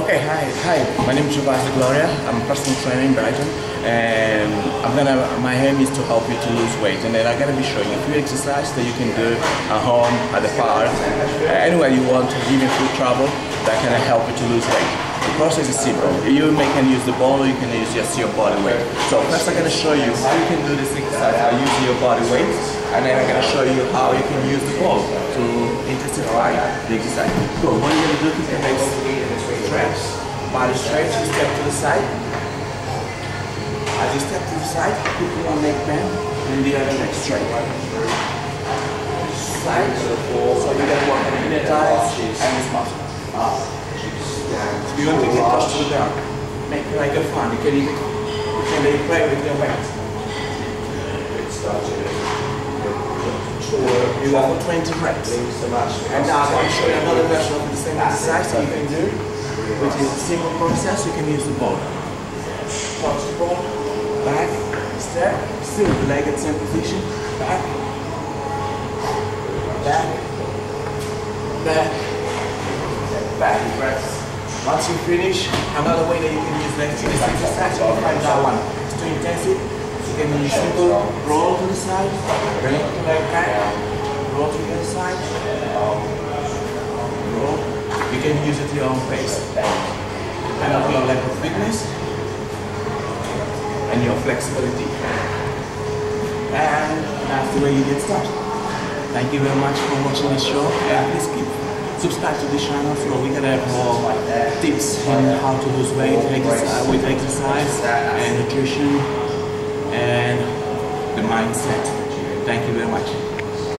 Okay, hi, hi. My name is Gervasio Gloria. I'm a personal trainer in Brighton, and um, I'm gonna. My aim is to help you to lose weight, and then I'm gonna be showing you a few exercises that you can do at home, at the park, uh, anywhere you want, even food travel, that can help you to lose weight. The process is simple. You may can use the ball, or you can use just your body weight. So first, I'm gonna show you how you can do this exercise by using your body weight, and then I'm gonna show you how you can use the ball to intensify the exercise. So what you're gonna do is the next body stretch, you step to the side. As you step to the side, put one leg bend and the other leg straight. Side, so you're gonna work on the thighs and this muscle. If ah. you want to get close to the ground, make it like a fun. You can even you can even play with your weight. You for 20 reps. And now I'm going to show you another version of the same exercise that you can do, which is a simple process. You can use the ball. Touch the ball, back, step, still the leg at same position, back, back, back, back. Once you finish, another way that you can use is this exercise, you find that one. It's too intensive. You can use simple roll to the side, bring the leg back, roll to the other side, roll. You can use at your own pace. Depending on your level of fitness and your flexibility. And that's the way you get started. Thank you very much for watching this show and please keep subscribe to this channel so we can have more tips on how to lose weight with exercise and nutrition and the mindset. Thank you very much.